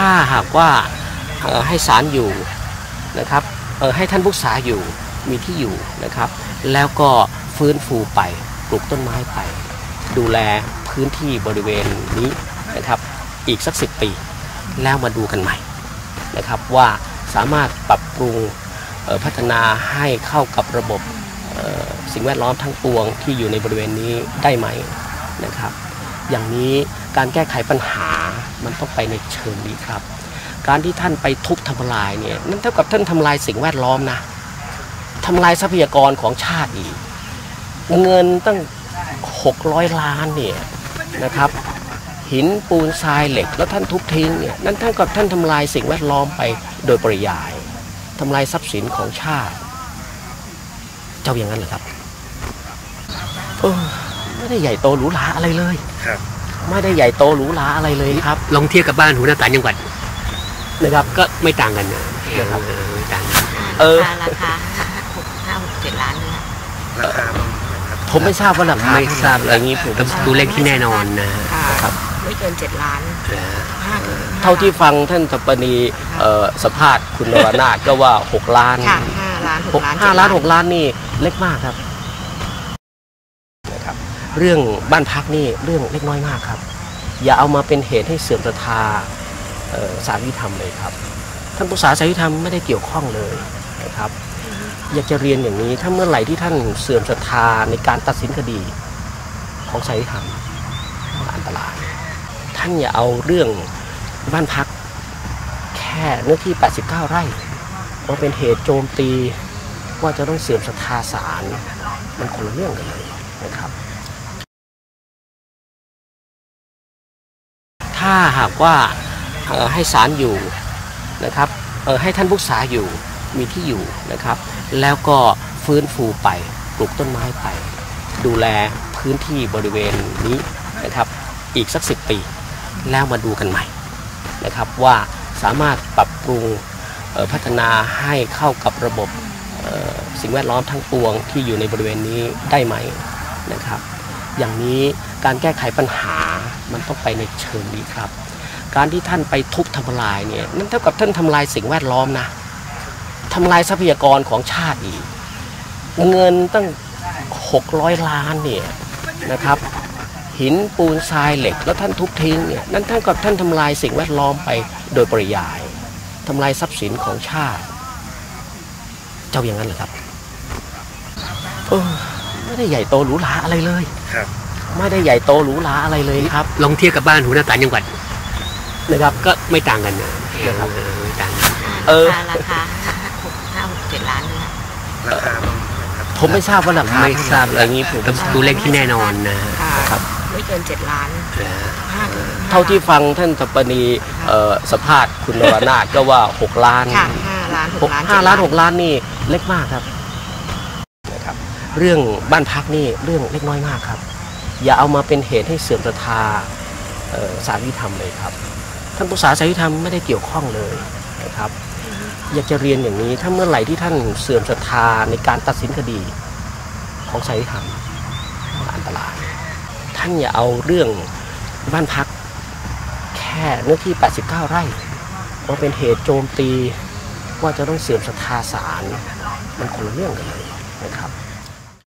ถ้าหากว่าให้ศาลอยู่นะครับให้ท่านผู้ษาอยู่มีที่อยู่นะครับ แล้วก็ฟื้นฟูไปปลูกต้นไม้ไป ดูแลพื้นที่บริเวณนี้นะครับ อีกสักสิปี แล้วมาดูกันใหม่นะครับว่าสามารถปรับปรุงพัฒนาให้เข้ากับระบบสิ่งแวดล้อมทั้งปวงที่อยู่ในบริเวณนี้ได้ไหมนะครับ อย่างนี้การแก้ไขปัญหา มันต้องไปในเชิงนี้ครับ การที่ท่านไปทุบทำลายเนี่ยนั่นเท่ากับท่านทำลายสิ่งแวดล้อมนะทำลายทรัพยากรของชาติอีก เงินตั้ง 600 ล้านเนี่ยนะครับหินปูนทรายเหล็กแล้วท่านทุบทิ้งเนี่ยนั่นท่านกับท่านทำลายสิ่งแวดล้อมไปโดยปริยายทำลายทรัพย์สินของชาติ เจ้าอย่างนั้นเหรอครับเออไม่ได้ใหญ่โตหรูหราอะไรเลยครับ ไม่ได้ใหญ่โตหรูหราอะไรเลยครับ ลองเทียบกับบ้านหูหน้าต่างจังหวัดนะครับ ก็ไม่ต่างกันนะนะครับเออไม่ต่างกันเออราคาหกห้าหกเจ็ดล้านเนี่ยราคาประมาณเท่าไหร่ครับผมไม่ทราบว่าราคาไม่ทราบอะไรอย่างนี้ผมแต่ตัวเลขที่แน่นอนนะครับไม่เกินเจ็ดล้านเออห้าถึงเท่าที่ฟังท่านสัปนีเอ่อสัมภาษณ์คุณนรนาถก็ว่า6ล้านค่ะห้าล้านหหกกล้านห้าล้านหกล้านนี่เล็กมากครับนะครับ เรื่องบ้านพักนี่เรื่องเล็กน้อยมากครับ อย่าเอามาเป็นเหตุให้เสื่อมศรัทธาสารยุติธรรมเลยครับ ท่านผู้ษาสารยุติธรรมไม่ได้เกี่ยวข้องเลยนะครับ อยากจะเรียนอย่างนี้ถ้าเมื่อไหร่ที่ท่านเสื่อมศรัทธาในการตัดสินคดีของสารยุติธรรมอันตราย ท่านอย่าเอาเรื่องบ้านพักแค่เนื้อที่ 89 ไร่มาเป็นเหตุโจมตีว่าจะต้องเสื่อมศรัทธาศาลมันคนละเรื่องกันเลยนะครับ ถ้าหากว่าให้ศาลอยู่นะครับให้ท่านผู้ษาอยู่มีที่อยู่นะครับ แล้วก็ฟื้นฟูไปปลูกต้นไม้ไป ดูแลพื้นที่บริเวณนี้นะครับ อีกสักสิปี แล้วมาดูกันใหม่นะครับว่าสามารถปรับปรุงพัฒนาให้เข้ากับระบบสิ่งแวดล้อมทั้งปวงที่อยู่ในบริเวณนี้ได้ไหมนะครับ อย่างนี้การแก้ไขปัญหา มันต้องไปในเชิงนี้ครับ การที่ท่านไปทุบทำลายเนี่ยนั่นเท่ากับท่านทำลายสิ่งแวดล้อมนะทำลายทรัพยากรของชาติอีก เงินตั้ง 600 ล้านเนี่ยนะครับ หินปูนทรายเหล็กแล้วท่านทุบทิ้งเนี่ยนั่นท่านกับท่านทำลายสิ่งแวดล้อมไปโดยปริยายทำลายทรัพย์สินของชาติ เจ้าอย่างนั้นเหรอครับเออไม่ได้ใหญ่โตหรูหราอะไรเลยครับ ไม่ได้ใหญ่โตหรูหราอะไรเลยครับ ลองเทียบกับบ้านหูหน้าต่างจังหวัดนะครับ ก็ไม่ต่างกันนะนะครับเออไม่ต่างกันเออราคาหกห้าหกเจ็ดล้านเนี่ยราคาประมาณเท่าไหร่ครับผมไม่ทราบว่าราคาไม่ทราบอะไรอย่างนี้ผมแต่ตัวเลขที่แน่นอนนะครับไม่เกินเจ็ดล้านเออห้าถึงเท่าที่ฟังท่านสัปนีเอ่อสัมภาษณ์คุณนรนาถก็ว่า6ล้านค่ะห้าล้านหหกกล้านห้าเจ็ดล้านหกล้านนี่เล็กมากครับนะครับ เรื่องบ้านพักนี่เรื่องเล็กน้อยมากครับ อย่าเอามาเป็นเหตุให้เสื่อมศรัทธาสาริธรรมเลยครับ ท่านผู้ษาสาริธรรมไม่ได้เกี่ยวข้องเลยนะครับ อยากจะเรียนอย่างนี้ถ้าเมื่อไหร่ที่ท่านเสื่อมศรัทธาในการตัดสินคดีของสาริธรรมอันตราย ท่านอย่าเอาเรื่องบ้านพักแค่เนื้อที่ 89 ไร่มาเป็นเหตุโจมตีว่าจะต้องเสื่อมศรัทธาศาลมันคนละเรื่องกันเลยนะครับ